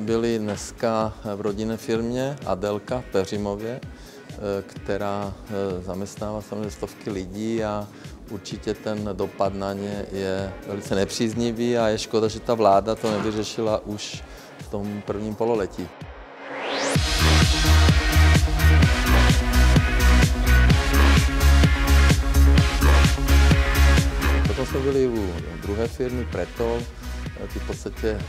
byli dneska v rodinné firmě Adelka v Peřimově, eh, která eh, zaměstnává samozřejmě stovky lidí a určitě ten dopad na ně je velice nepříznivý a je škoda, že ta vláda to nevyřešila už v tom prvním pololetí. Potom jsme byli u druhé firmy Pretol, ty v podstatě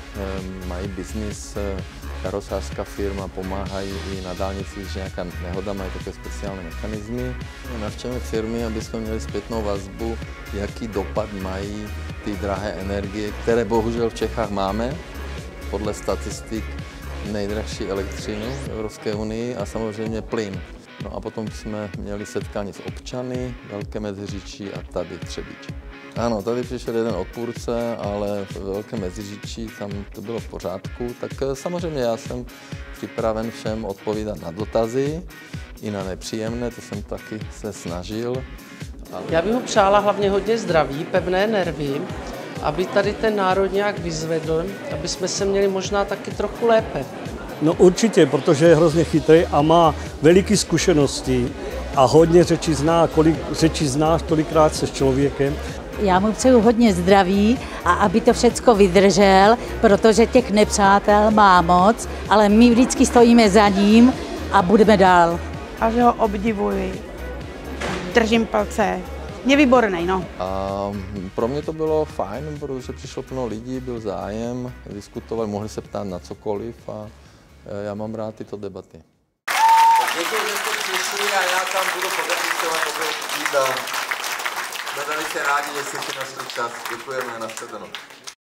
mají biznis, eh, karosářská firma, pomáhají i na dálnici, když nějaká nehoda, mají také speciální mechanismy. Navštěvujeme firmy, aby jsme měli zpětnou vazbu, jaký dopad mají ty drahé energie, které bohužel v Čechách máme, podle statistik nejdražší elektřinu v Evropské unii a samozřejmě plyn. No a potom jsme měli setkání s občany, Velké Meziříčí a tady Třebíč. Ano, tady přišel jeden odpůrce, ale v Velké Meziříčí tam to bylo v pořádku. Tak eh, samozřejmě já jsem připraven všem odpovídat na dotazy, i na nepříjemné, to jsem taky se snažil. Ale... Já bych mu přála hlavně hodně zdraví, pevné nervy, aby tady ten národ nějak vyzvedl, aby jsme se měli možná taky trochu lépe. No určitě, protože je hrozně chytrý a má veliké zkušenosti a hodně řečí zná, kolik řečí znáš, tolikrát se s člověkem. Já mu přeju hodně zdraví a aby to všecko vydržel, protože těch nepřátel má moc, ale my vždycky stojíme za ním a budeme dál. A že ho obdivuji. Držím palce. Je výborný, no. A pro mě to bylo fajn, protože přišlo plno lidí, byl zájem, diskutovali, mohli se ptát na cokoliv a já mám rád tyto debaty. Děkuji, že jste přišli a já tam budu podepisovat obě jídla. Jsme velice rádi, že jste si našli čas. Děkujeme, nashledanou.